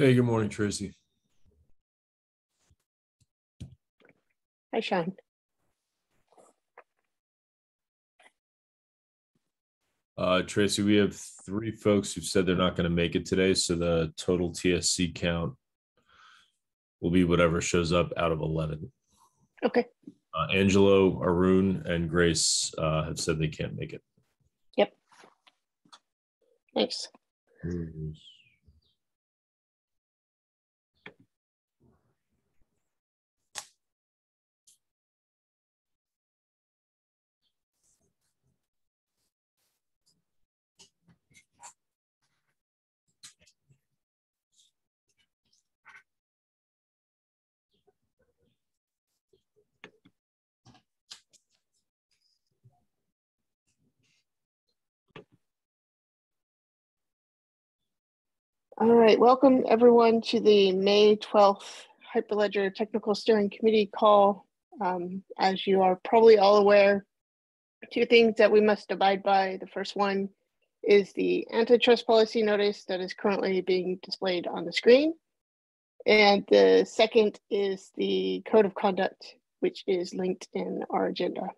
Hey, good morning, Tracy. Hi, Sean. Uh, Tracy, we have three folks who've said they're not going to make it today. So the total TSC count will be whatever shows up out of 11. Okay. Uh, Angelo, Arun, and Grace uh, have said they can't make it. Yep. Thanks. All right, welcome everyone to the May 12th Hyperledger Technical Steering Committee call. Um, as you are probably all aware, two things that we must abide by. The first one is the antitrust policy notice that is currently being displayed on the screen. And the second is the code of conduct, which is linked in our agenda.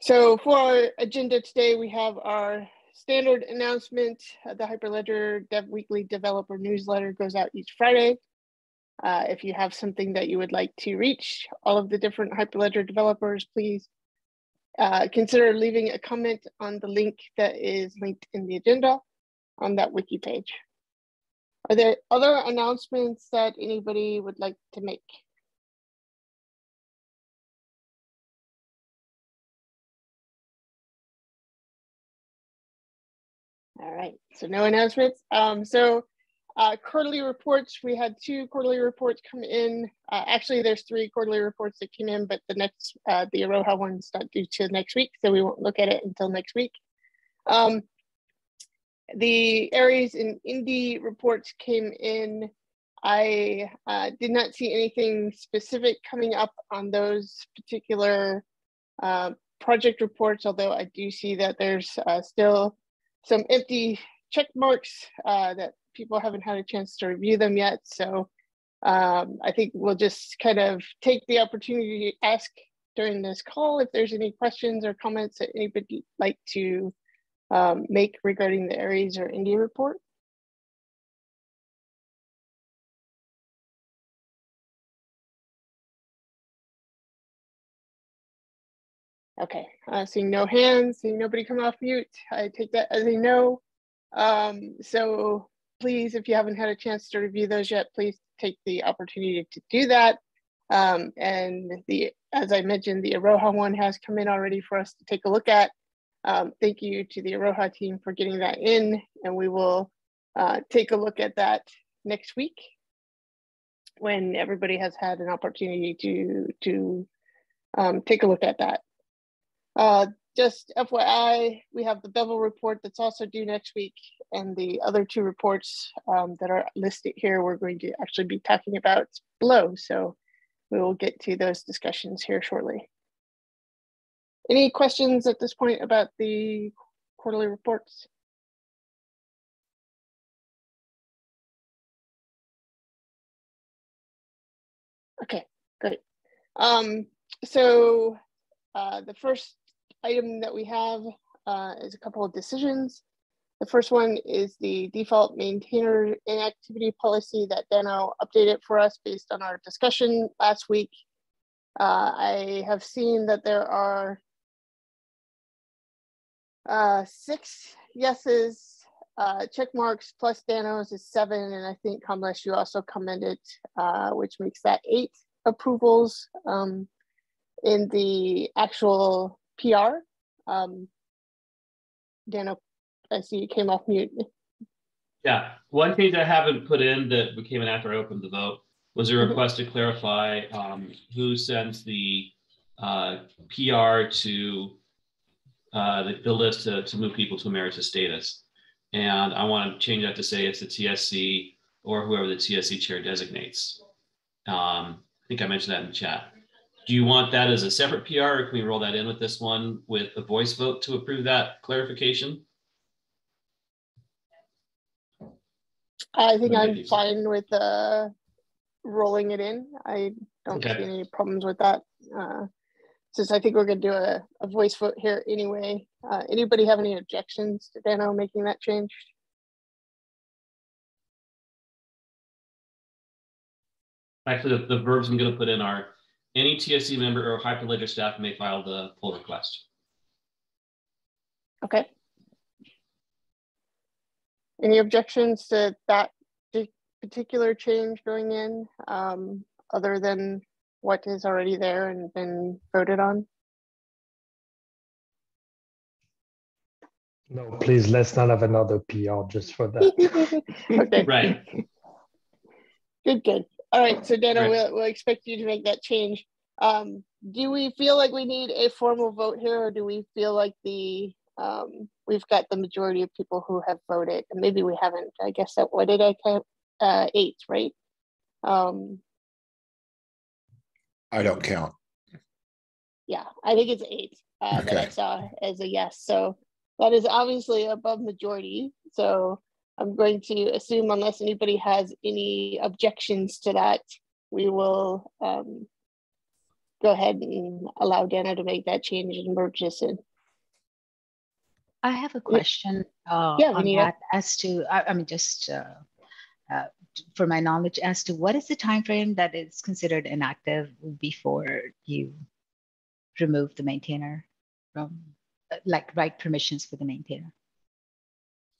So for our agenda today, we have our standard announcement. The Hyperledger Dev Weekly Developer Newsletter goes out each Friday. Uh, if you have something that you would like to reach all of the different Hyperledger developers, please uh, consider leaving a comment on the link that is linked in the agenda on that wiki page. Are there other announcements that anybody would like to make? All right, so no announcements. Um, so uh, quarterly reports, we had two quarterly reports come in. Uh, actually, there's three quarterly reports that came in, but the next, uh, the Iroha one's not due to next week, so we won't look at it until next week. Um, the Aries and Indy reports came in. I uh, did not see anything specific coming up on those particular uh, project reports, although I do see that there's uh, still some empty check marks uh, that people haven't had a chance to review them yet. So um, I think we'll just kind of take the opportunity to ask during this call if there's any questions or comments that anybody like to um, make regarding the Aries or Indy report. Okay, uh, seeing no hands, seeing nobody come off mute, I take that as a no. Um, so please, if you haven't had a chance to review those yet, please take the opportunity to do that. Um, and the, as I mentioned, the Iroha one has come in already for us to take a look at. Um, thank you to the Iroha team for getting that in, and we will uh, take a look at that next week when everybody has had an opportunity to, to um, take a look at that. Uh, just FYI, we have the Bevel report that's also due next week, and the other two reports um, that are listed here, we're going to actually be talking about below. So we will get to those discussions here shortly. Any questions at this point about the quarterly reports? Okay, great. Um, so uh, the first item that we have uh, is a couple of decisions. The first one is the default maintainer inactivity policy that Dano updated for us based on our discussion last week. Uh, I have seen that there are uh, six yeses, uh, check marks plus Dano's is seven, and I think Kamlesh, you also commented, uh, which makes that eight approvals um, in the actual PR. Um, Dano, I see you came off mute. Yeah, one change I haven't put in that came in after I opened the vote was a mm-hmm. request to clarify um, who sends the uh, PR to uh, the, the, list to, to move people to emeritus status. And I want to change that to say it's the TSC or whoever the TSC chair designates. Um, I think I mentioned that in the chat. Do you want that as a separate PR or can we roll that in with this one with a voice vote to approve that clarification? I think I'm fine with uh, rolling it in. I don't okay. see any problems with that. Uh, since I think we're going to do a, a voice vote here anyway. Uh, anybody have any objections to Dano making that change? Actually, the, the verbs I'm going to put in are any TSC member or Hyperledger staff may file the pull request. Okay. Any objections to that particular change going in um, other than what is already there and been voted on? No, please, let's not have another PR just for that. okay. Right. Good, good. All right, so Dano, we'll, we'll expect you to make that change. Um, do we feel like we need a formal vote here, or do we feel like the um, we've got the majority of people who have voted, and maybe we haven't? I guess that what did I count? Uh, eight, right? Um, I don't count. Yeah, I think it's eight uh, okay. that I saw as a yes. So that is obviously above majority. So I'm going to assume, unless anybody has any objections to that, we will um, go ahead and allow Dano to make that change and merge this in. I have a question uh, yeah, on that as to, I, I mean, just uh, uh, for my knowledge as to what is the time frame that is considered inactive before you remove the maintainer from uh, like write permissions for the maintainer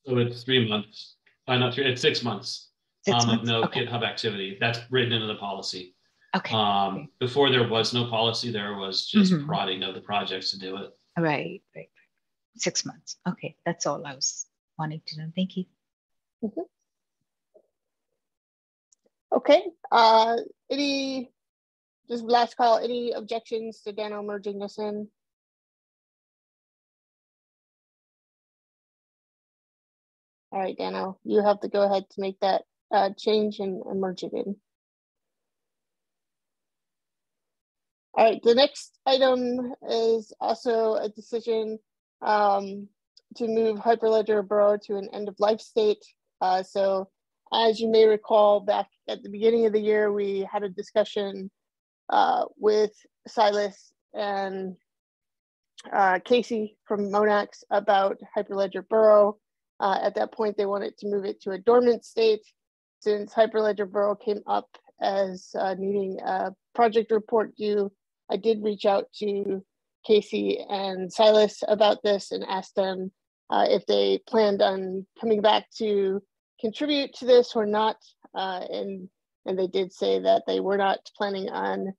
so it's three months uh, not three it's six months six um, months? no okay. github activity that's written into the policy okay um, before there was no policy there was just mm-hmm. prodding of the projects to do it right right six months okay that's all i was wanting to know thank you mm-hmm. Okay. Uh, any, just last call, any objections to Dano merging this in? All right, Dano, you have to go ahead to make that uh, change and, and merge it in. All right, the next item is also a decision um, to move Hyperledger Burrow to an end of life state. Uh, so as you may recall, back at the beginning of the year, we had a discussion uh, with Silas and uh, Casey from Monax about Hyperledger Burrow. Uh, at that point, they wanted to move it to a dormant state. Since Hyperledger Burrow came up as uh, needing a project report due, I did reach out to Casey and Silas about this and asked them uh, if they planned on coming back to contribute to this or not. Uh, and, and they did say that they were not planning on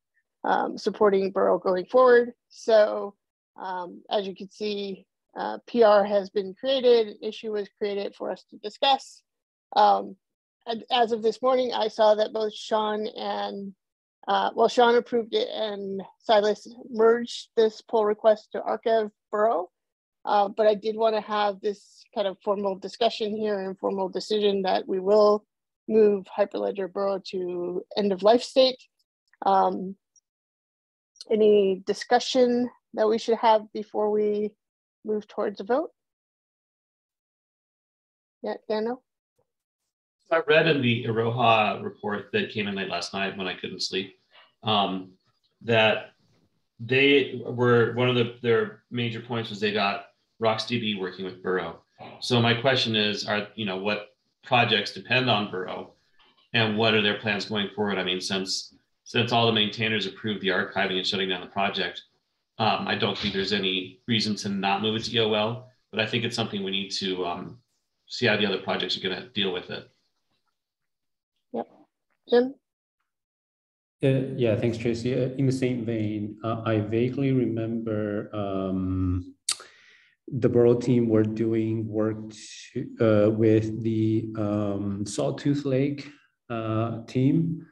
um, supporting Burrow going forward. So um, as you can see, uh, PR has been created, an issue was created for us to discuss. Um, as of this morning, I saw that both Sean and, uh, well, Sean approved it and Silas merged this pull request to Archive Burrow. Uh, but I did want to have this kind of formal discussion here and formal decision that we will move Hyperledger Burrow to end of life state. Um, any discussion that we should have before we move towards a vote? Yeah, Daniel? I read in the Iroha report that came in late last night when I couldn't sleep um, that they were one of the, their major points was they got RocksDB working with Burrow. So my question is, are you know what projects depend on Burrow, and what are their plans going forward? I mean, since since all the maintainers approved the archiving and shutting down the project, um, I don't think there's any reason to not move it to EOL. But I think it's something we need to um, see how the other projects are going to deal with it. Yep, Jim. Uh, yeah, thanks, Tracy. Uh, in the same vein, uh, I vaguely remember um, the Burrow team were doing work to, uh, with the um, Sawtooth Lake uh, team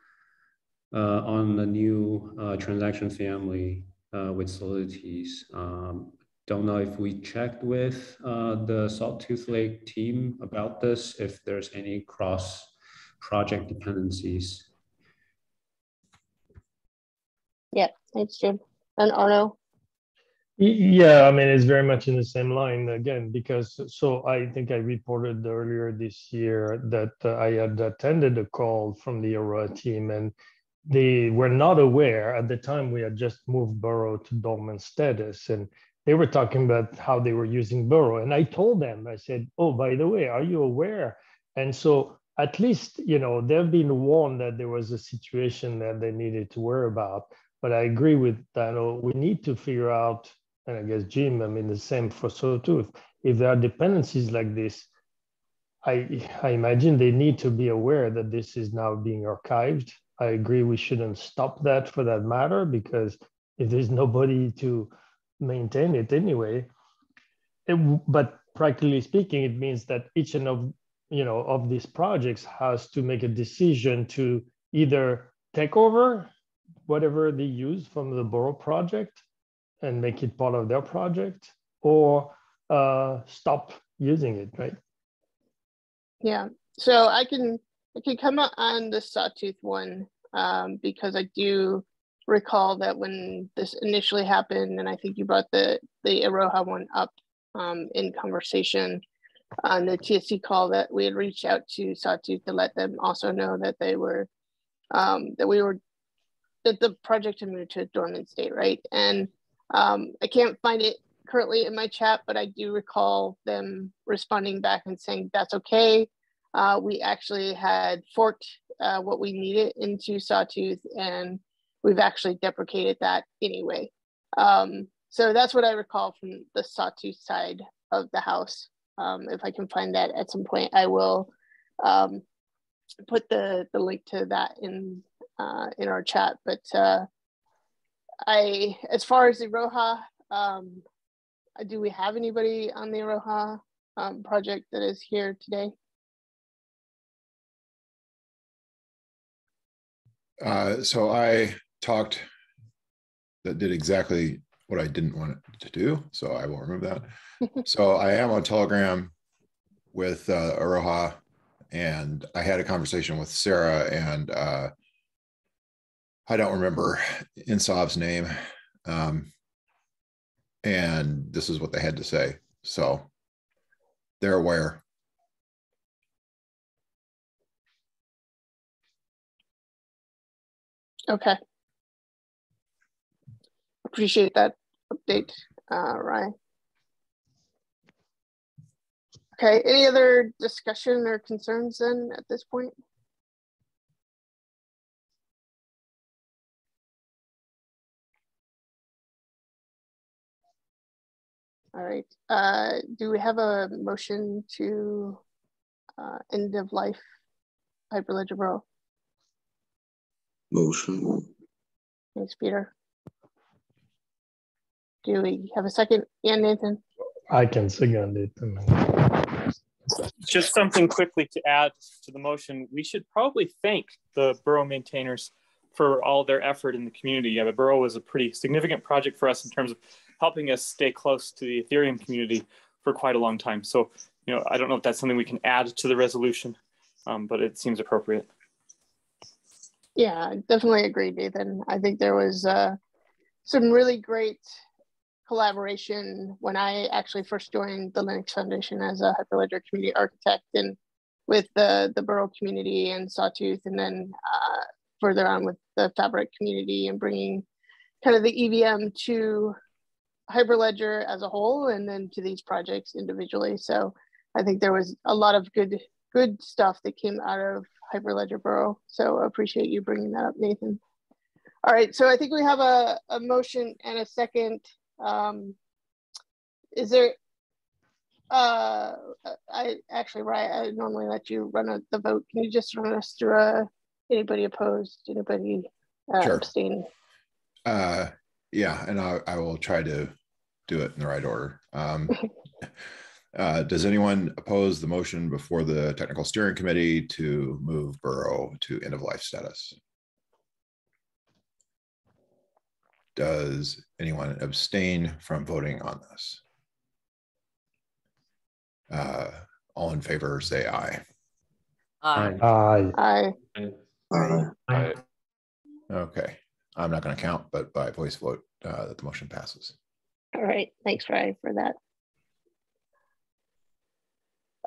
uh, on the new uh, transaction family with Solidities. Um, don't know if we checked with uh, the Sawtooth Lake team about this, if there's any cross project dependencies. Yeah, thanks, Jim. And Arnaud? Yeah, I mean, it's very much in the same line again, because so I think I reported earlier this year that uh, I had attended a call from the Iroha team and they were not aware at the time we had just moved Burrow to dormant status. And they were talking about how they were using Burrow. And I told them, I said, oh, by the way, are you aware? And so at least, you know, they've been warned that there was a situation that they needed to worry about. But I agree with Dano, oh, we need to figure out, and I guess Jim, I mean, the same for Sawtooth. If there are dependencies like this, I, I imagine they need to be aware that this is now being archived. I agree we shouldn't stop that for that matter, because if there's nobody to maintain it anyway. It, but practically speaking, it means that each and of you know of these projects has to make a decision to either take over whatever they use from the Burrow project and make it part of their project, or uh, stop using it, right? Yeah. So I can I can come on the Sawtooth one um, because I do recall that when this initially happened, and I think you brought the the Iroha one up um, in conversation on the TSC call, that we had reached out to Sawtooth to let them also know that they were um, that we were that the project had moved to a dormant state, right? And um, I can't find it currently in my chat, but I do recall them responding back and saying that's okay. Uh, we actually had forked uh, what we needed into Sawtooth and we've actually deprecated that anyway. Um, so that's what I recall from the Sawtooth side of the house. Um, if I can find that at some point, I will um, put the, the link to that in uh, in our chat. But uh, I, as far as the Iroha, um, do we have anybody on the Iroha um, project that is here today? Uh, so I talked that did exactly what I didn't want it to do. So I will remove that. so I am on Telegram with uh, Iroha, and I had a conversation with Sarah, and uh, I don't remember Insov's name. Um, and this is what they had to say. So they're aware. Okay appreciate that update, uh, Ryan. Okay, any other discussion or concerns then at this point? All right, uh, do we have a motion to uh, end of life Hyperledger Burrow? Motion. Thanks, Peter. Do we have a second? Yeah, Nathan. I can second it. Just something quickly to add to the motion. We should probably thank the Burrow maintainers for all their effort in the community. Yeah, the Burrow was a pretty significant project for us in terms of helping us stay close to the Ethereum community for quite a long time. So, you know, I don't know if that's something we can add to the resolution, um, but it seems appropriate. Yeah, definitely agree, Nathan. I think there was uh, some really great collaboration when I actually first joined the Linux Foundation as a Hyperledger community architect and with the, the Burrow community and Sawtooth, and then uh, further on with the Fabric community and bringing kind of the EVM to Hyperledger as a whole and then to these projects individually. So I think there was a lot of good good stuff that came out of Hyperledger Burrow. So I appreciate you bringing that up, Nathan. All right, so I think we have a, a motion and a second um, is there, uh, I actually, right, I normally let you run a, the vote. Can you just run us through uh, anybody opposed, anybody uh, sure. abstaining? Uh, yeah, and I, I will try to do it in the right order. Um, uh, does anyone oppose the motion before the technical steering committee to move Burrow to end of life status? Does anyone abstain from voting on this? Uh, all in favor, say aye. Aye. Aye. Aye. Aye. Okay, I'm not going to count, but by voice vote, uh, that the motion passes. All right, thanks, Ry, for that.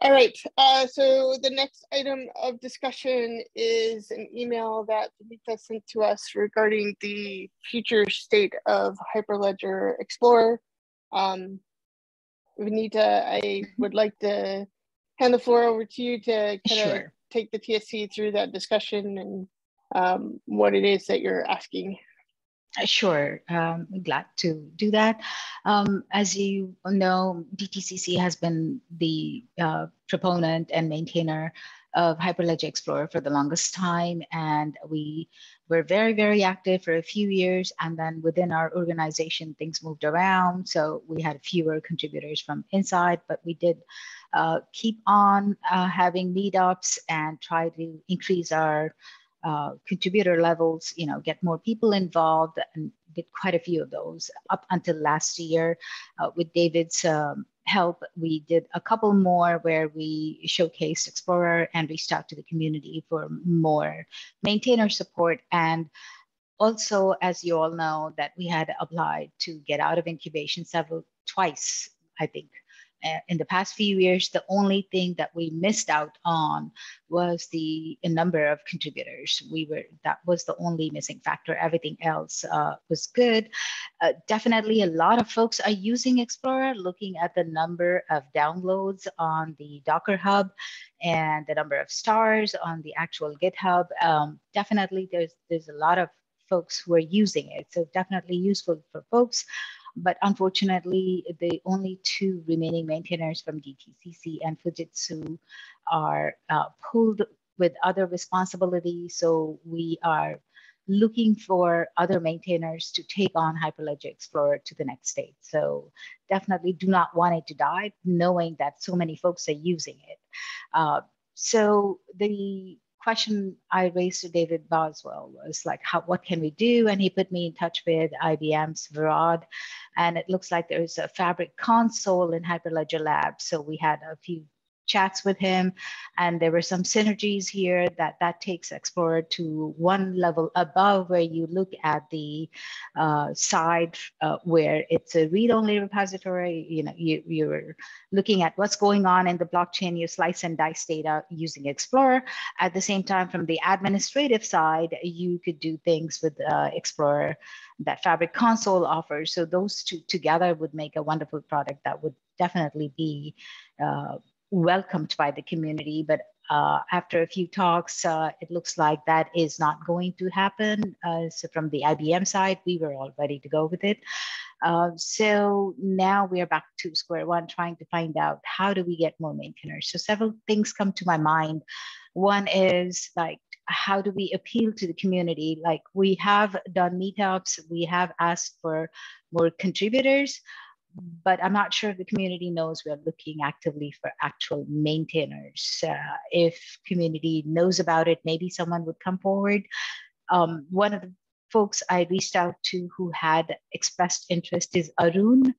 All right, uh, so the next item of discussion is an email that Vanita sent to us regarding the future state of Hyperledger Explorer. Um, I would like to hand the floor over to you to kind of sure. take the TSC through that discussion and um, what it is that you're asking. Sure, um, glad to do that. Um, as you know, DTCC has been the uh, proponent and maintainer of Hyperledger Explorer for the longest time, and we were very, very active for a few years. And then within our organization, things moved around, so we had fewer contributors from inside, but we did uh, keep on uh, having meetups and try to increase our uh, contributor levels, you know, get more people involved and did quite a few of those up until last year. Uh, with David's um, help, we did a couple more where we showcased Explorer and reached out to the community for more maintainer support. And also, as you all know, that we had applied to get out of incubation several twice, I think, in the past few years, the only thing that we missed out on was the number of contributors. We were that was the only missing factor. Everything else uh, was good. Uh, definitely, a lot of folks are using Explorer, looking at the number of downloads on the Docker Hub and the number of stars on the actual GitHub. Um, definitely, there's there's a lot of folks who are using it. So definitely useful for folks but unfortunately, the only two remaining maintainers from DTCC and Fujitsu are uh, pulled with other responsibilities. So we are looking for other maintainers to take on Hyperledger Explorer to the next stage. So definitely do not want it to die, knowing that so many folks are using it. Uh, so the question I raised to David Boswell was like, how, what can we do? And he put me in touch with IBM's Virad. And it looks like there's a fabric console in Hyperledger Lab. So we had a few chats with him and there were some synergies here that that takes explorer to one level above where you look at the uh, side uh, where it's a read-only repository. You know you, you're looking at what's going on in the blockchain. You slice and dice data using explorer at the same time from the administrative side you could do things with uh, explorer that fabric console offers. So those two together would make a wonderful product that would definitely be uh, welcomed by the community. But uh, after a few talks, uh, it looks like that is not going to happen. Uh, so from the IBM side, we were all ready to go with it. Uh, so now we are back to square one, trying to find out how do we get more maintainers. So several things come to my mind. One is like, how do we appeal to the community? Like we have done meetups, we have asked for more contributors, but I'm not sure if the community knows we're looking actively for actual maintainers. Uh, if community knows about it, maybe someone would come forward. Um, one of the folks I reached out to who had expressed interest is Arun,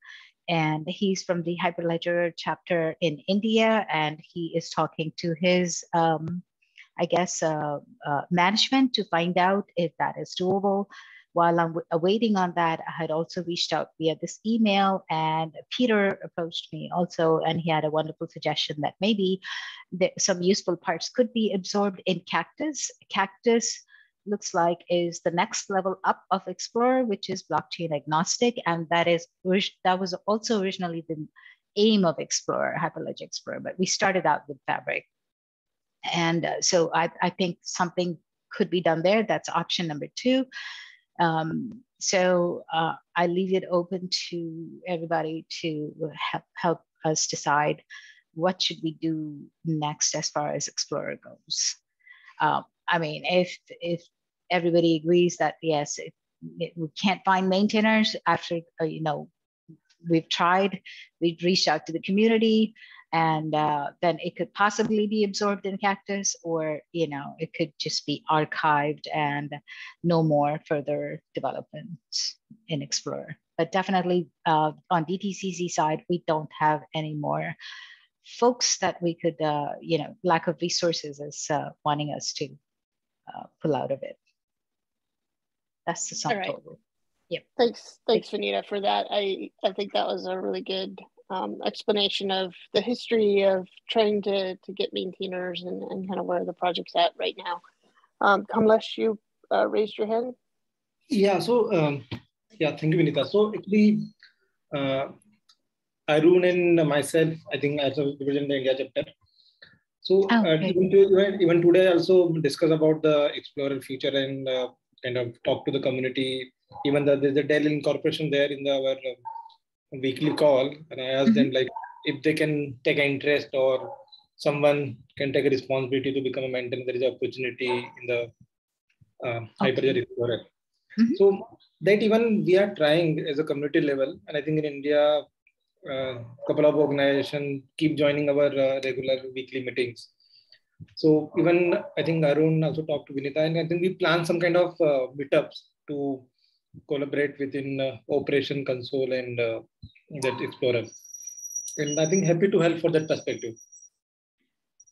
and he's from the Hyperledger chapter in India, and he is talking to his, um, I guess, uh, uh, management to find out if that is doable while I'm waiting on that, I had also reached out via this email, and Peter approached me also, and he had a wonderful suggestion that maybe some useful parts could be absorbed in Cactus. Cactus looks like is the next level up of Explorer, which is blockchain agnostic, and that is that was also originally the aim of Explorer, Hyperledger Explorer, but we started out with Fabric. And uh, so I, I think something could be done there. That's option number two. Um, so uh, I leave it open to everybody to help, help us decide what should we do next as far as Explorer goes. Um, I mean, if if everybody agrees that yes, we can't find maintainers after uh, you know we've tried, we've reached out to the community, and uh, then it could possibly be absorbed in cactus or you know it could just be archived and no more further development in explorer but definitely uh, on dtcc side we don't have any more folks that we could uh, you know lack of resources is uh, wanting us to uh, pull out of it that's the sum right. total Yep. Thanks, thanks, Vanita, for that. I I think that was a really good um, explanation of the history of trying to to get maintainers and, and kind of where the project's at right now. Um, Kamlesh, you uh, raised your hand. Yeah. So um, yeah, thank you, Vanita. So actually, uh, Arun and myself, I think as a represent the India chapter. So oh, uh, even, to, even, today, also discuss about the Explorer feature and uh, kind of talk to the community. Even though there's a Dell incorporation there in the, our uh, weekly call, and I asked mm-hmm. them like if they can take interest or someone can take a responsibility to become a mentor. There is an opportunity in the uh, Explorer. Mm-hmm. So that even we are trying as a community level, and I think in India a uh, couple of organizations keep joining our uh, regular weekly meetings. So even I think Arun also talked to Vinita, and I think we plan some kind of uh, meetups to collaborate within uh, Operation Console and uh, that Explorer. And I think happy to help for that perspective.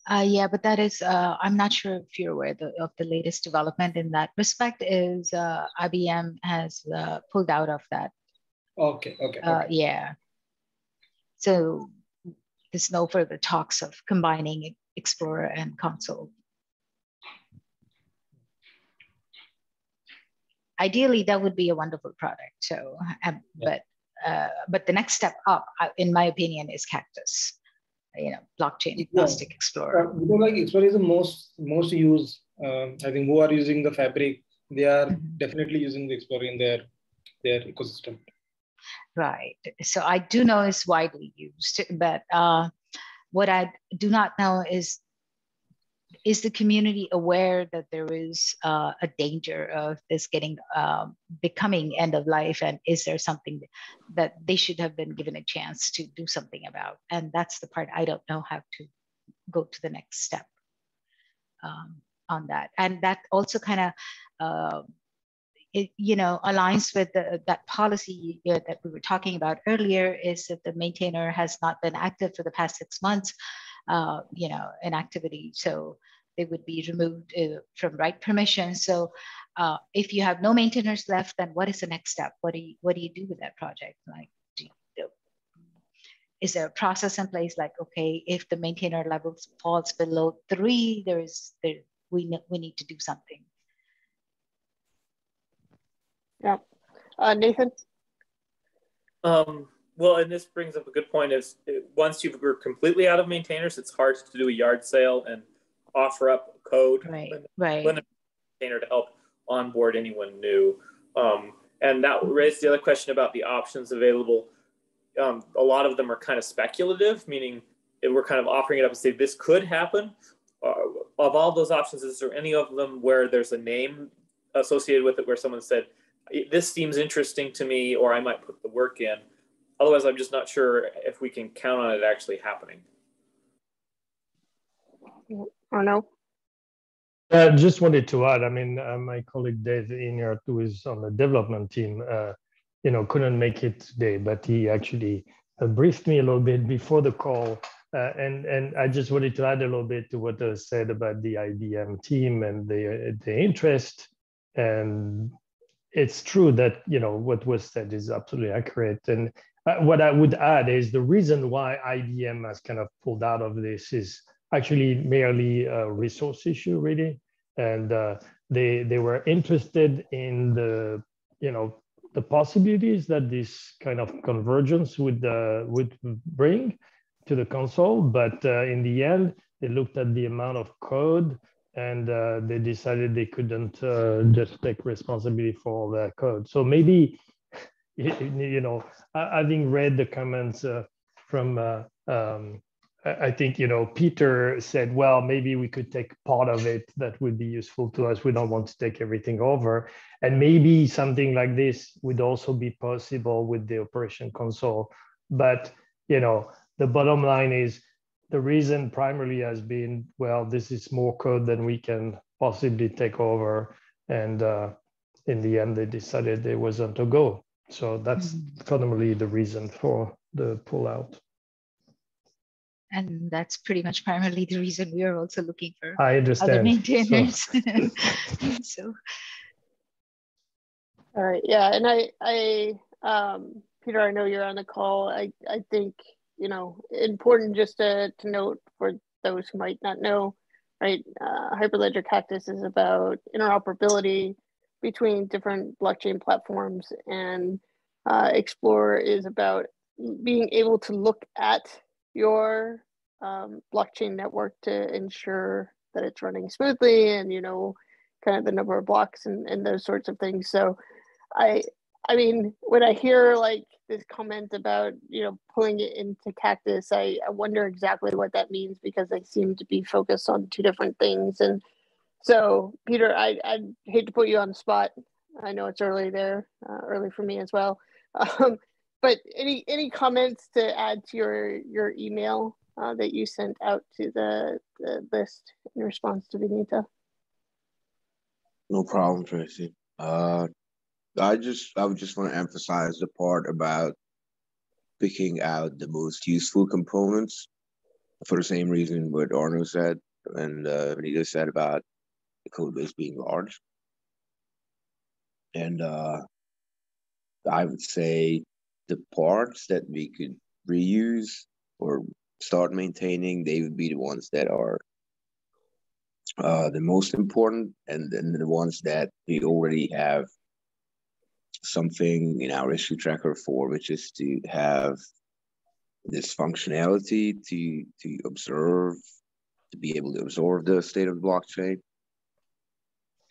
Uh, yeah, but that is, uh, I'm not sure if you're aware the, of the latest development in that respect is uh, IBM has uh, pulled out of that. Okay, okay. Uh, okay. yeah. So there's no further talks of combining Explorer and Console. Ideally, that would be a wonderful product. So, um, yeah. but uh, but the next step up, in my opinion, is Cactus you know, blockchain agnostic yeah. Explorer. Uh, you know, like Explorer is the most most used. Um, I think who are using the Fabric, they are mm-hmm. definitely using the Explorer in their their ecosystem. Right. So I do know it's widely used, but uh, what I do not know is is the community aware that there is uh, a danger of this getting um, becoming end of life? And is there something that they should have been given a chance to do something about? And that's the part i don't know how to go to the next step um, on that. And that also kind of uh, you know aligns with the, that policy uh, that we were talking about earlier is that the maintainer has not been active for the past six months uh, you know, an activity. So they would be removed uh, from write permission. So uh, if you have no maintainers left, then what is the next step? What do you, what do you do with that project? Like, you, is there a process in place? Like, okay, if the maintainer level falls below three, there is there we we need to do something. Yeah, uh, Nathan. Um, well, and this brings up a good point is once you've are completely out of maintainers, it's hard to do a yard sale and offer up code right, right. maintainer to help onboard anyone new. Um, and that raised the other question about the options available. Um, a lot of them are kind of speculative, meaning we're kind of offering it up and say this could happen. Uh, of all those options, is there any of them where there's a name associated with it where someone said, this seems interesting to me, or I might put the work in? Otherwise, I'm just not sure if we can count on it actually happening. Or no? Uh, just wanted to add, I mean, uh, my colleague Dave Enyart, who is on the development team, uh, you know, couldn't make it today, but he actually uh, briefed me a little bit before the call. Uh, and, and I just wanted to add a little bit to what I said about the IBM team and the, the interest. And it's true that, you know, what was said is absolutely accurate. And uh, what I would add is the reason why IBM has kind of pulled out of this is actually merely a resource issue, really. And uh, they they were interested in the you know the possibilities that this kind of convergence would uh, would bring to the console, but uh, in the end, they looked at the amount of code and uh, they decided they couldn't just take responsibility for all that code. So maybe you know, having read the comments uh, from, uh, um, I think, you know, Peter said, well, maybe we could take part of it that would be useful to us. We don't want to take everything over. And maybe something like this would also be possible with the operation console. But, you know, the bottom line is the reason primarily has been, well, this is more code than we can possibly take over. And uh, in the end, they decided it wasn't to go. So that's mm-hmm. fundamentally the reason for the pullout. And that's pretty much primarily the reason we are also looking for I understand. other maintainers. So, so. All right. Yeah, and I, I, um, Peter, I know you're on the call. I, I think you know important just to to note for those who might not know, right? Uh, Hyperledger Cactus is about interoperability between different blockchain platforms, and uh, Explorer is about being able to look at your um, blockchain network to ensure that it's running smoothly and you know kind of the number of blocks and, and those sorts of things. So i i mean when i hear like this comment about you know pulling it into cactus i, I wonder exactly what that means because they seem to be focused on two different things. And so peter i i hate to put you on the spot i know it's early there uh, early for me as well um, but any any comments to add to your your email uh, that you sent out to the, the list in response to Vinita? No problem, Tracy. Uh, I just I would just want to emphasize the part about picking out the most useful components for the same reason what Arnaud said and uh, said about the code base being large. And uh, I would say the parts that we could reuse or start maintaining, they would be the ones that are uh, the most important, and then the ones that we already have something in our issue tracker for, which is to have this functionality to to observe, to be able to observe the state of the blockchain.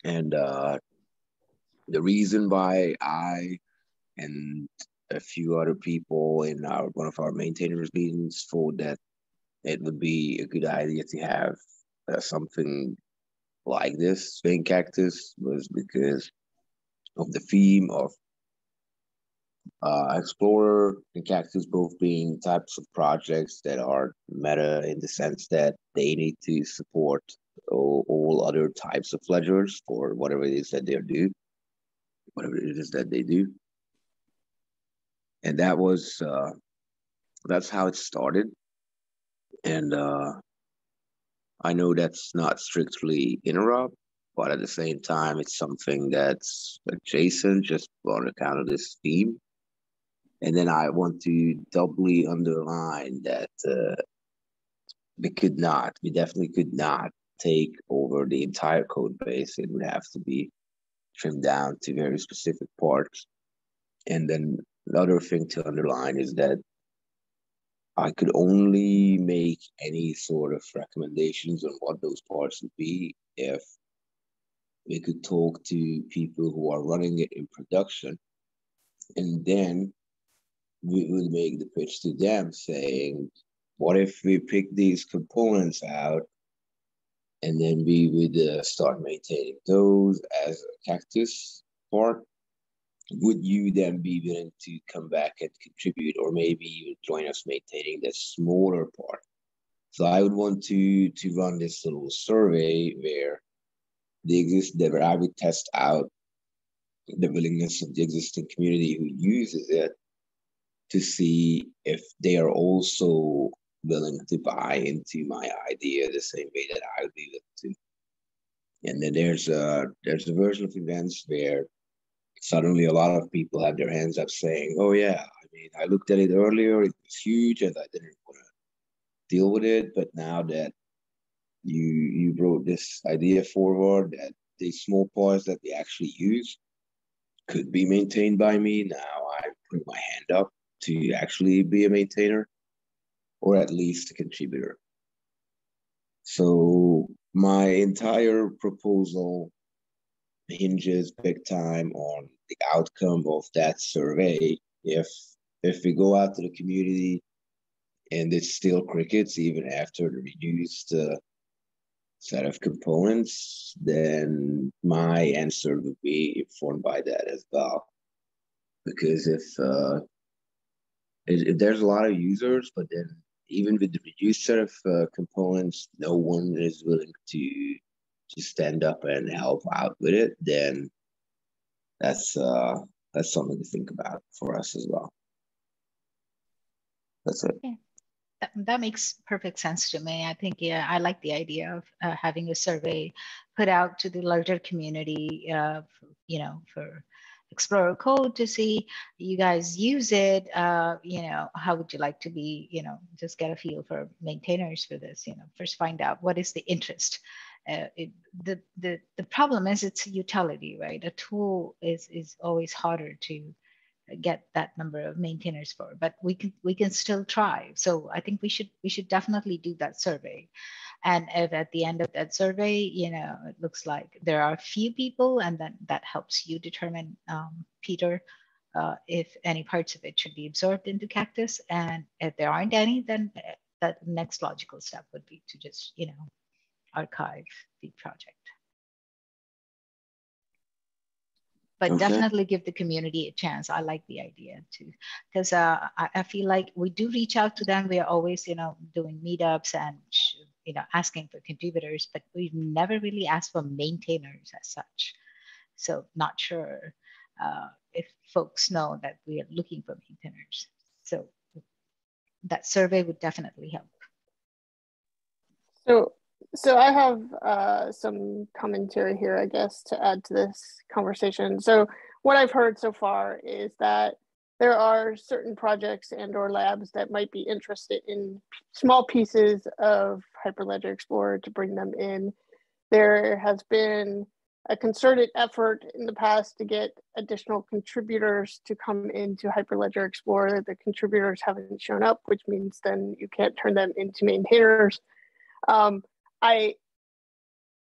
And uh, the reason why I and a few other people in our one of our maintainers meetings thought that it would be a good idea to have uh, something like this swing cactus was because of the theme of uh, explorer and cactus both being types of projects that are meta in the sense that they need to support all, all other types of ledgers for whatever it is that they do whatever it is that they do. And that was uh, that's how it started. And uh, i know that's not strictly interop but at the same time it's something that's adjacent just on account of this theme. And then i want to doubly underline that uh, we could not we definitely could not take over the entire code base it would have to be trimmed down to very specific parts and then Another thing to underline is that I could only make any sort of recommendations on what those parts would be if we could talk to people who are running it in production. And then we would make the pitch to them saying, what if we pick these components out and then we would uh, start maintaining those as a cactus part would you then be willing to come back and contribute or maybe even join us maintaining the smaller part? So i would want to to run this little survey where the exist where i would test out the willingness of the existing community who uses it to see if they are also willing to buy into my idea the same way that i would be willing to and then there's a there's a version of events where suddenly a lot of people have their hands up saying, oh, yeah, I mean, I looked at it earlier, it was huge and I didn't want to deal with it. But now that you you brought this idea forward that the small parts that we actually use could be maintained by me, now I put my hand up to actually be a maintainer or at least a contributor. So my entire proposal hinges big time on the outcome of that survey. If if we go out to the community and it's still crickets even after the reduced uh, set of components, then my answer would be informed by that as well. Because if uh, if, if there's a lot of users, but then even with the reduced set of uh, components, no one is willing to to stand up and help out with it, then that's uh, that's something to think about for us as well. That's it. Yeah. That, that makes perfect sense to me. I think, yeah, I like the idea of uh, having a survey put out to the larger community, uh, for, you know, for Explorer code to see you guys use it. Uh, you know, how would you like to be? You know, just get a feel for maintainers for this. You know, first find out what is the interest. Uh, it, the the the problem is it's a utility, right? A tool is is always harder to get that number of maintainers for but we can we can still try. So i think we should we should definitely do that survey. And if at the end of that survey you know it looks like there are few people and then that helps you determine um, peter uh, if any parts of it should be absorbed into cactus. And if there aren't any then that next logical step would be to just you know archive the project but okay. definitely give the community a chance. I like the idea too, because uh, I, I, feel like we do reach out to them. We are always, you know, doing meetups and you know asking for contributors, but we've never really asked for maintainers as such. So not sure uh, if folks know that we are looking for maintainers. So that survey would definitely help. So so I have uh, some commentary here, I guess, to add to this conversation. So what I've heard so far is that there are certain projects and or labs that might be interested in small pieces of Hyperledger Explorer to bring them in. There has been a concerted effort in the past to get additional contributors to come into Hyperledger Explorer. The contributors haven't shown up, which means then you can't turn them into maintainers. Um, I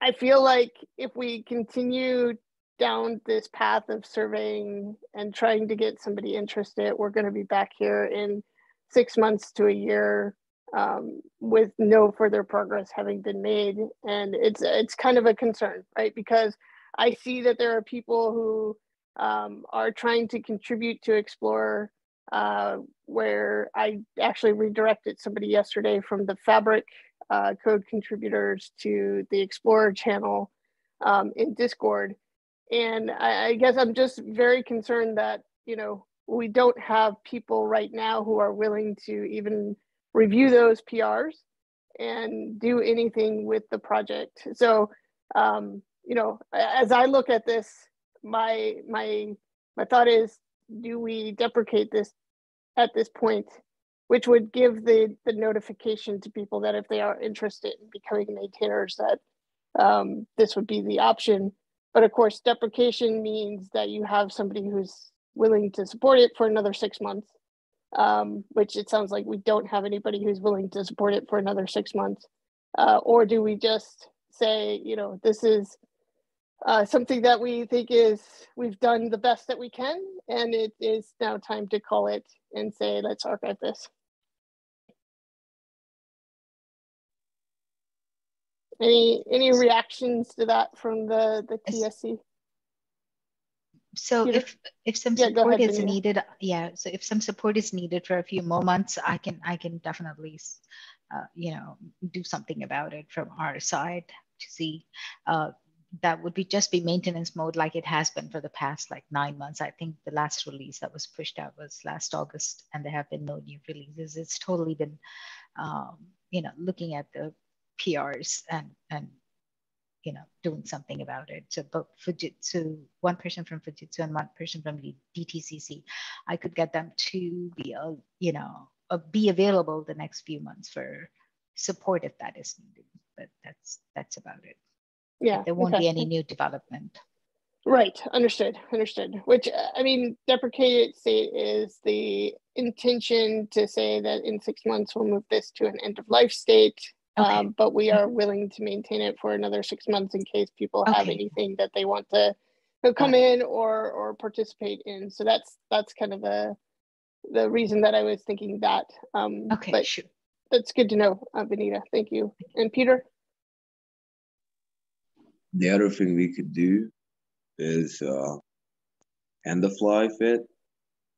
I feel like if we continue down this path of surveying and trying to get somebody interested, we're going to be back here in six months to a year um, with no further progress having been made, and it's it's kind of a concern, right? Because I see that there are people who um, are trying to contribute to Explore, uh, where I actually redirected somebody yesterday from the Fabric uh, code contributors to the Explorer channel um, in Discord. And I, I guess I'm just very concerned that, you know, we don't have people right now who are willing to even review those PRs and do anything with the project. So, um, you know, as I look at this, my my my thought is, do we deprecate this at this point which would give the the notification to people that if they are interested in becoming maintainers that um, this would be the option. But of course deprecation means that you have somebody who's willing to support it for another six months um, which it sounds like we don't have anybody who's willing to support it for another six months. Uh, or do we just say you know this is uh, something that we think is we've done the best that we can and it is now time to call it and say, let's archive this. Any any reactions to that from the the TSC? So if if some yeah, support ahead, is Benita. needed, yeah. So if some support is needed for a few more months, I can I can definitely, uh, you know, do something about it from our side to see. Uh, that would be just be maintenance mode like it has been for the past like nine months. I think the last release that was pushed out was last August, and there have been no new releases. It's totally been, um, you know, looking at the PRs and and you know doing something about it. So both Fujitsu, one person from Fujitsu and one person from the DTCC, I could get them to be, uh, you know, uh, be available the next few months for support if that is needed. But that's that's about it yeah there won't okay. be any new development right understood understood which i mean deprecated state is the intention to say that in six months we'll move this to an end of life state okay. um, but we are willing to maintain it for another six months in case people okay. have anything that they want to come in or or participate in so that's that's kind of the the reason that i was thinking that um okay but sure. that's good to know uh, benita thank you and peter the other thing we could do is uh, end the fly fit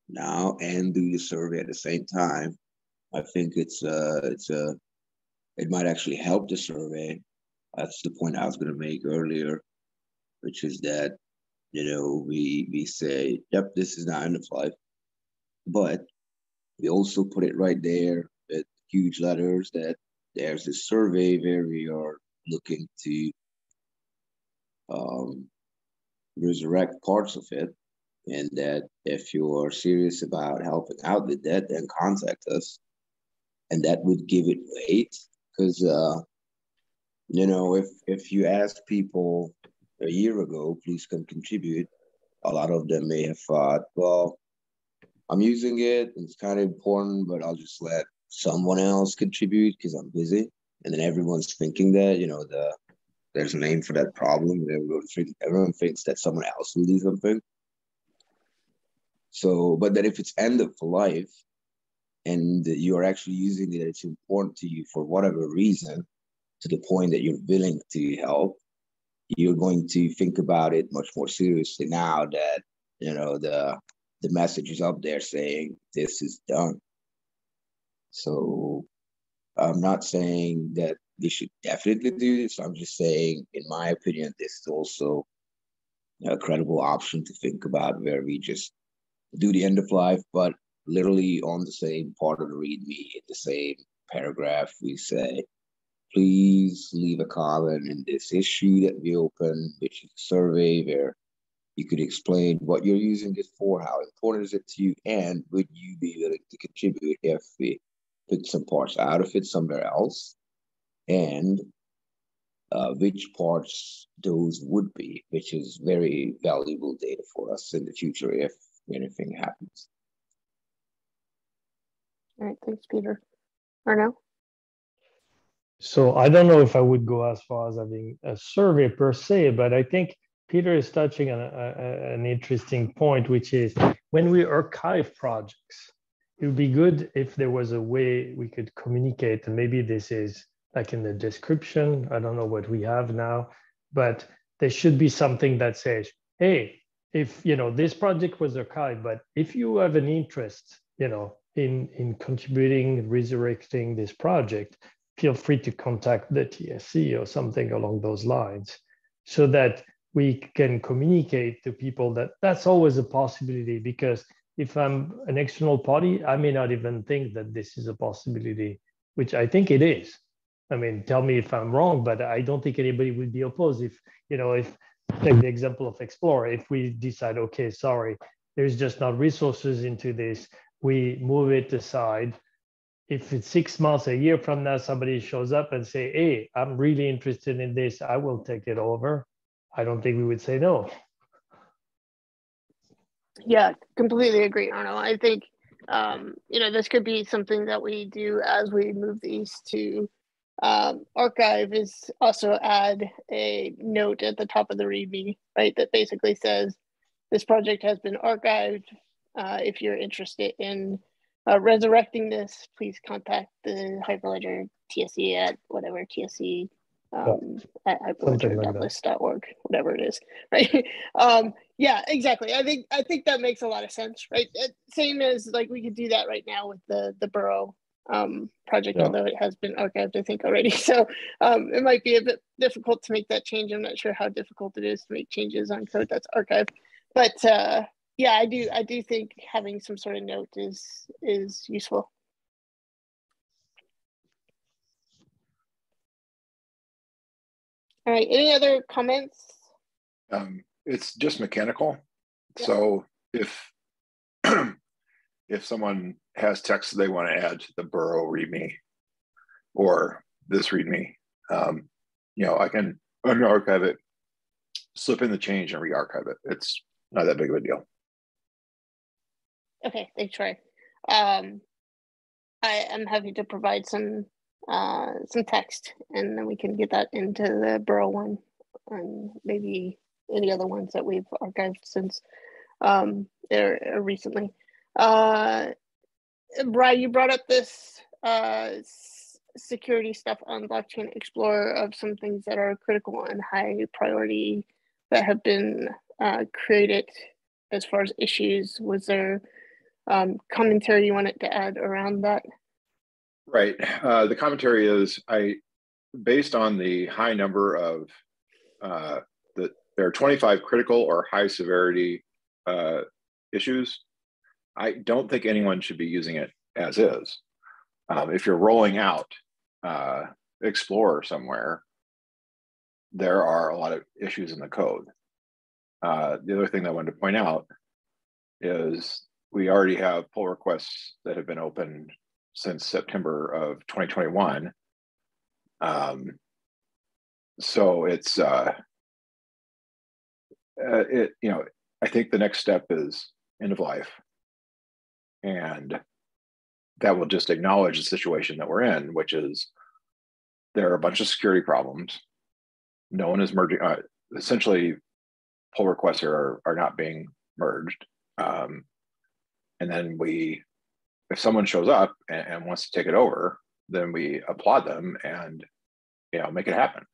now and do the survey at the same time. I think it's uh it's a uh, it might actually help the survey. That's the point I was going to make earlier, which is that you know we we say yep this is not end of life, but we also put it right there with huge letters that there's a survey where we are looking to um, resurrect parts of it and that if you're serious about helping out the that, then contact us. And that would give it weight because, uh, you know, if if you ask people a year ago, please come contribute, a lot of them may have thought, well, I'm using it, it's kind of important, but I'll just let someone else contribute because I'm busy. And then everyone's thinking that, you know, the there's a name for that problem. Everyone, thinks that someone else will do something. So, but then if it's end of life and you're actually using it, it's important to you for whatever reason, to the point that you're willing to help, you're going to think about it much more seriously now that you know the the message is up there saying this is done. So I'm not saying that we should definitely do this. I'm just saying, in my opinion, this is also a credible option to think about where we just do the end of life, but literally on the same part of the README, in the same paragraph, we say, please leave a comment in this issue that we open, which is a survey where you could explain what you're using it for, how important is it to you, and would you be willing to contribute if we put some parts out of it somewhere else, and uh, which parts those would be, which is very valuable data for us in the future if anything happens. All right, thanks, Peter. Arnaud? So I don't know if I would go as far as having a survey per se, but I think Peter is touching on a, a, an interesting point, which is when we archive projects, it would be good if there was a way we could communicate, and maybe this is like in the description. I don't know what we have now, but there should be something that says, hey, if you know this project was archived, but if you have an interest, you know, in in contributing, resurrecting this project, feel free to contact the TSC or something along those lines, so that we can communicate to people that that's always a possibility. Because if I'm an external party, I may not even think that this is a possibility, which I think it is. I mean, tell me if I'm wrong, but I don't think anybody would be opposed if, you know, if take the example of Explorer, if we decide, okay, sorry, there's just not resources into this, we move it aside. If it's six months, a year from now, somebody shows up and say, hey, I'm really interested in this, I will take it over. I don't think we would say no. Yeah, completely agree, Arnaud. I think um, you know this could be something that we do as we move these to um, archive is also add a note at the top of the README, right, that basically says this project has been archived. Uh, if you're interested in uh, resurrecting this, please contact the Hyperledger TSC at whatever TSC um, yeah. at hyperledger.list.org, like whatever it is, right? um, yeah, exactly. I think I think that makes a lot of sense, right? Same as like we could do that right now with the the Burrow um, project, yeah. although it has been archived, I think, already. So um, it might be a bit difficult to make that change. I'm not sure how difficult it is to make changes on code that's archived. But uh, yeah, I do I do think having some sort of note is is useful. All right, any other comments? Um, it's just mechanical. Yeah. So if if someone has text they want to add to the Burrow readme or this readme, um, you know, I can unarchive it, slip in the change, and re-archive it. It's not that big of a deal. Okay, thanks, Troy. Um, I am happy to provide some uh, some text, and then we can get that into the Burrow one, and maybe any other ones that we've archived since um, er, recently. Uh, Brian, you brought up this uh, security stuff on Blockchain Explorer of some things that are critical and high priority that have been uh, created as far as issues. Was there um, commentary you wanted to add around that? Right. Uh, the commentary is I, based on the high number of uh, there are 25 critical or high severity uh, issues I don't think anyone should be using it as is. Um, if you're rolling out uh, Explorer somewhere, there are a lot of issues in the code. Uh, the other thing I wanted to point out is we already have pull requests that have been open since September of 2021. Um, so it's uh, uh, it you know I think the next step is end of life, and that will just acknowledge the situation that we're in, which is there are a bunch of security problems. No one is merging. Uh, essentially, pull requests are are not being merged. Um, and then we, if someone shows up and, and wants to take it over, then we applaud them and you know make it happen.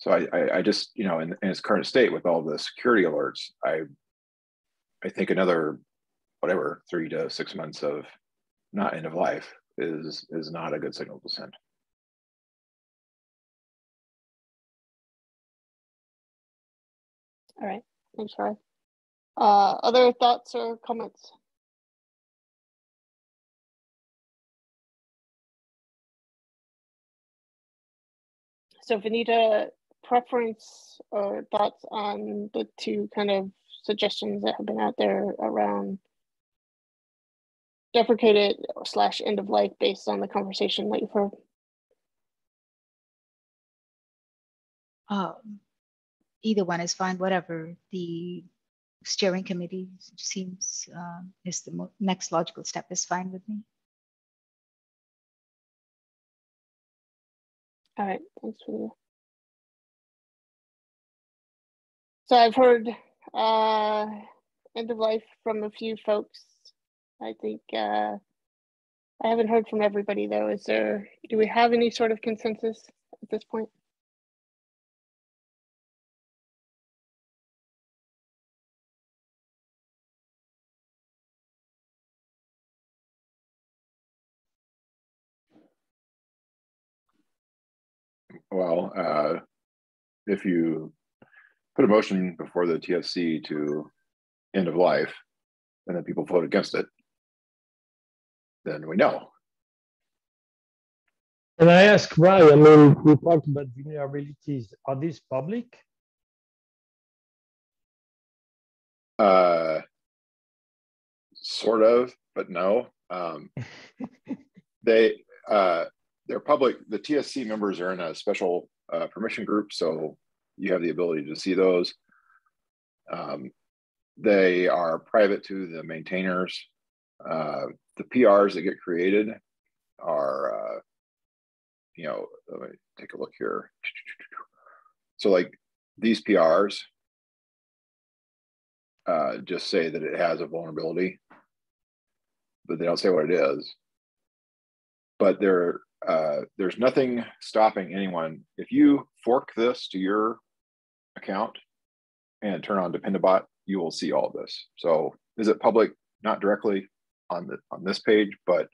So I, I, I just you know in, in its current state with all the security alerts, I I think another whatever three to six months of not end of life is is not a good signal to send. All right, thanks, Ry. Uh, other thoughts or comments? So Vanita, preference or thoughts on the two kind of suggestions that have been out there around deprecated slash end of life based on the conversation that you've heard? Um, either one is fine, whatever the steering committee seems uh, is the next logical step is fine with me. All right, thanks for So I've heard uh, end of life from a few folks. I think uh, I haven't heard from everybody though. Is there? Do we have any sort of consensus at this point? Well, uh, if you put a motion before the TSC to end of life, and then people vote against it, then we know. And I ask Ry, I mean, we talked about vulnerabilities. Are these public? Uh, sort of, but no. Um, they uh, they're public. The TSC members are in a special uh, permission group, so you have the ability to see those. Um, they are private to the maintainers. Uh, the PRs that get created are, uh, you know, let me take a look here. So, like these PRs uh, just say that it has a vulnerability, but they don't say what it is. But there, uh, there's nothing stopping anyone. If you fork this to your account and turn on Dependabot, you will see all this. So is it public? Not directly on the on this page, but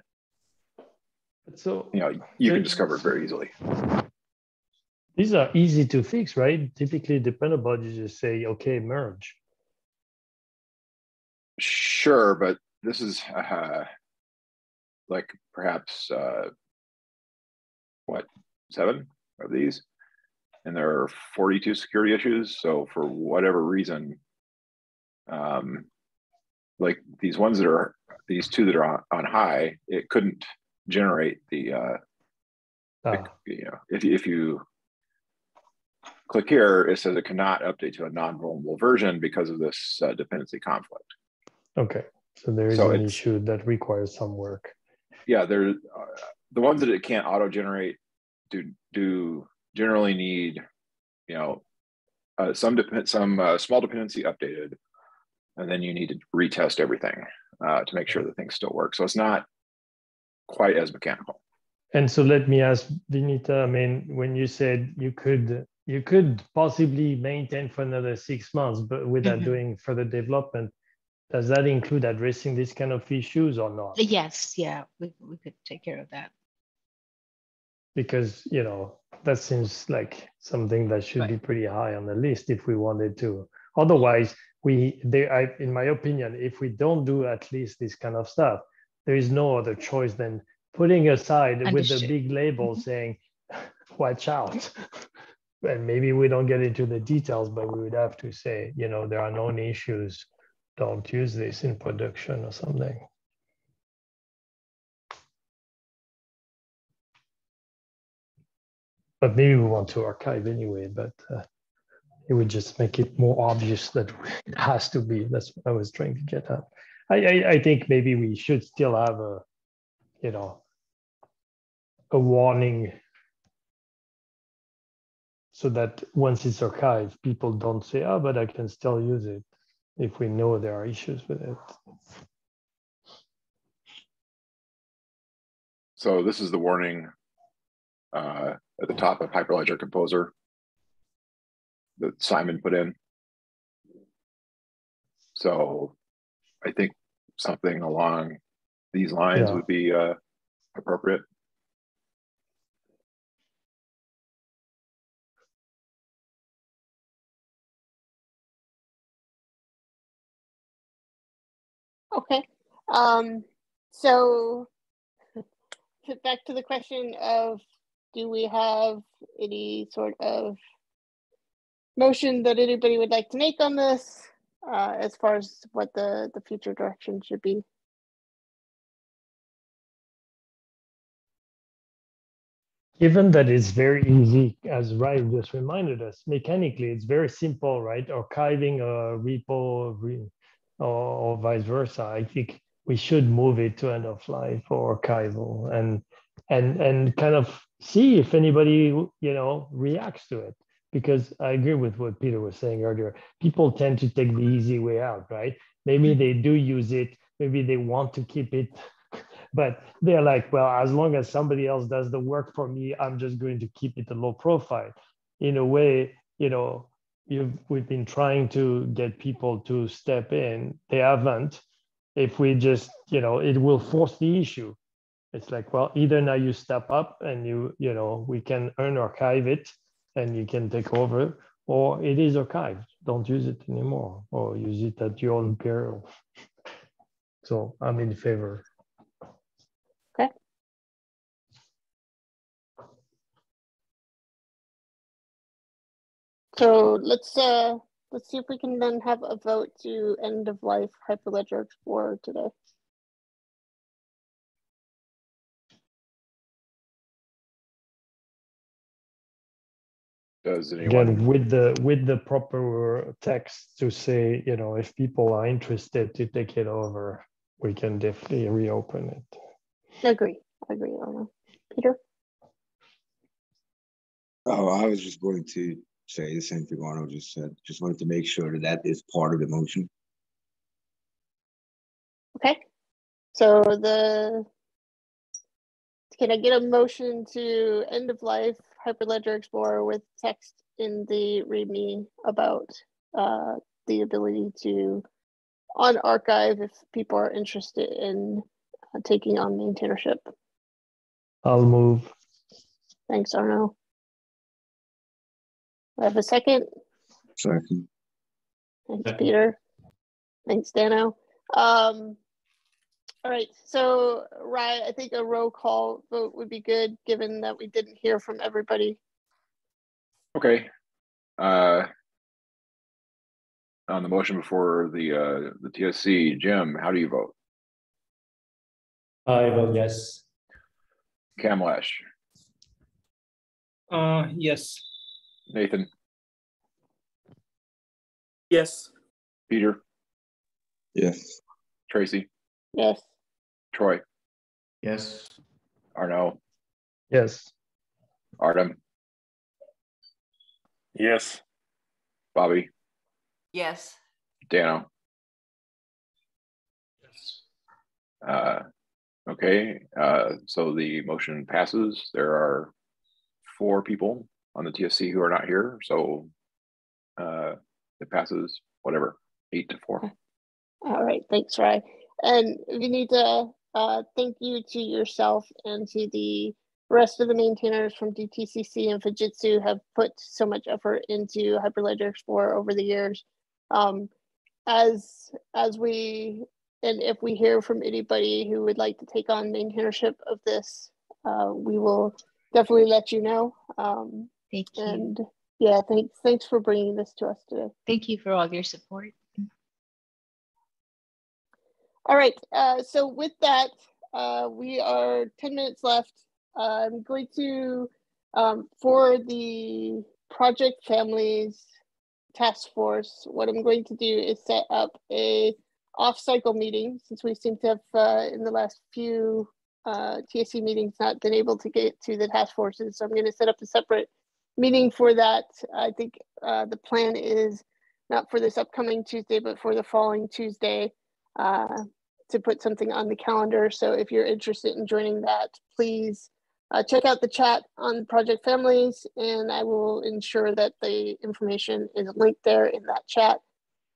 so you know you can discover it very easily. These are easy to fix, right? Typically, Dependabot, you just say, okay, merge. Sure, but this is uh, like perhaps uh, what seven of these and there are 42 security issues. So for whatever reason, um, like these ones that are these two that are on, on high, it couldn't generate the, uh, ah. you know, if, if you click here, it says it cannot update to a non-vulnerable version because of this uh, dependency conflict. Okay, so there is so an issue that requires some work. Yeah, there, uh, the ones that it can't auto-generate do do generally need, you know, uh, some depend some uh, small dependency updated, and then you need to retest everything uh, to make sure that things still work. So it's not quite as mechanical. And so let me ask Vinita. I mean, when you said you could you could possibly maintain for another six months, but without mm-hmm. doing further development, does that include addressing these kind of issues or not? Yes, yeah, we, we could take care of that because you know that seems like something that should right. be pretty high on the list if we wanted to otherwise we they I, in my opinion if we don't do at least this kind of stuff there is no other choice than putting aside Understood. with the big label mm-hmm. saying watch out and maybe we don't get into the details, but we would have to say, you know, there are known issues. Don't use this in production or something. But maybe we want to archive anyway, but uh, it would just make it more obvious that it has to be. That's what I was trying to get at. I, I, I think maybe we should still have a, you know, a warning so that once it's archived, people don't say, oh, but I can still use it if we know there are issues with it. So this is the warning uh, at the top of Hyperledger Composer that Simon put in. So I think something along these lines yeah. would be uh, appropriate. Okay. Um, so back to the question of do we have any sort of motion that anybody would like to make on this uh, as far as what the, the future direction should be? Given that it's very easy, as Ry just reminded us, mechanically, it's very simple, right? Archiving a repo, or, or vice versa. I think we should move it to end of life or archival and and and kind of see if anybody you know reacts to it. Because i agree with what peter was saying earlier. People tend to take the easy way out right? Maybe they do use it. Maybe they want to keep it. But they're like well as long as somebody else does the work for me i'm just going to keep it a low profile. In a way you know we've been trying to get people to step in. They haven't. If we just you know it will force the issue it's like well either now you step up and you you know we can unarchive it and you can take over or it is archived don't use it anymore or use it at your own peril so i'm in favor Okay. So let's uh let's see if we can then have a vote to end of life Hyperledger Explorer today. Does anyone again with the with the proper text to say, you know, if people are interested to take it over, we can definitely reopen it. Agree. Agree, Arnaud. Peter? Oh, I was just going to say the same thing Arnaud just said. Just wanted to make sure that that is part of the motion. Okay. So the can I get a motion to end of life Hyperledger Explorer with text in the README about uh, the ability to on archive if people are interested in uh, taking on maintainership. I'll move. Thanks, Arnaud. I have a second. Second. Thanks. Peter. Thanks, Dano. Um, all right, so Ryan, I think a roll call vote would be good, given that we didn't hear from everybody. Okay. Uh, on the motion before the uh, the TSC, Jim, how do you vote? I vote yes. Kamlesh. Uh, yes. Nathan? Yes. Peter? Yes. Tracy? Yes. Troy? Yes. Arnaud? Yes. Artem? Yes. Bobby? Yes. Dano? Yes. Uh, okay, uh, so the motion passes. There are four people on the TSC who are not here. So uh, it passes whatever, eight to four. All right, thanks, Ry. And we need to uh, thank you to yourself and to the rest of the maintainers from DTCC and Fujitsu have put so much effort into Hyperledger Explorer over the years. Um, as as we and if we hear from anybody who would like to take on maintainership of this, uh, we will definitely let you know. Um, Thank you. And Yeah, thanks. Thanks for bringing this to us today. Thank you for all your support. All right, uh, so with that, uh, we are 10 minutes left. Uh, I'm going to, um, for the project families task force, what I'm going to do is set up a off-cycle meeting since we seem to have uh, in the last few uh, TSC meetings not been able to get to the task forces. So I'm going to set up a separate meeting for that. I think uh, the plan is not for this upcoming Tuesday, but for the following Tuesday uh, to put something on the calendar. So if you're interested in joining that, please uh, check out the chat on Project Families, and I will ensure that the information is linked there in that chat.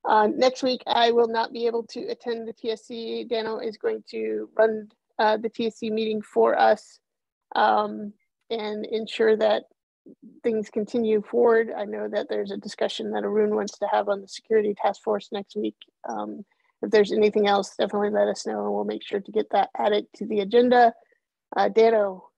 Uh, next week, I will not be able to attend the TSC. Dano is going to run uh, the TSC meeting for us um, and ensure that things continue forward. I know that there's a discussion that Arun wants to have on the security task force next week. Um, if there's anything else, definitely let us know and we'll make sure to get that added to the agenda. Uh, Dano.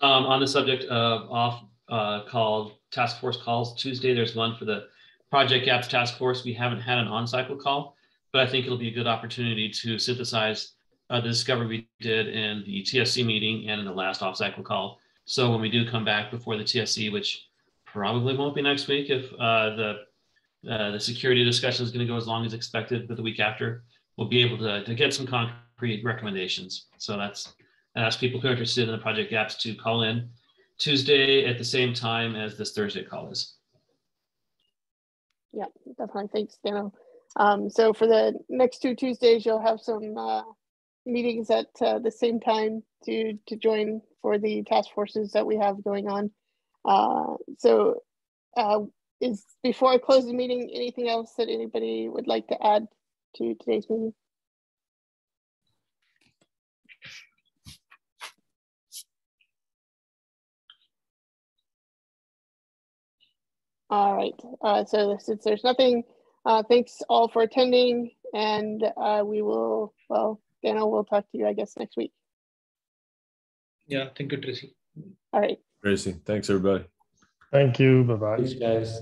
Um, on the subject of off uh, call task force calls, Tuesday there's one for the Project Gaps Task Force. We haven't had an on-cycle call, but I think it'll be a good opportunity to synthesize uh, the discovery we did in the TSC meeting and in the last off-cycle call so when we do come back before the TSC, which probably won't be next week if uh, the uh, the security discussion is going to go as long as expected, but the week after, we'll be able to, to get some concrete recommendations. So that's I ask people who are interested in the project gaps to call in Tuesday at the same time as this Thursday call is. Yeah, definitely. Thanks, Dano. Um, so for the next two Tuesdays, you'll have some uh, meetings at uh, the same time to to join for the task forces that we have going on. Uh, so uh, is before I close the meeting, anything else that anybody would like to add to today's meeting? All right, uh, so since there's nothing, uh, thanks all for attending and uh, we will, well, Daniel, we'll talk to you, I guess, next week. Yeah, thank you, Tracy. All right. Tracy, thanks everybody. Thank you. Bye bye. Thanks, guys.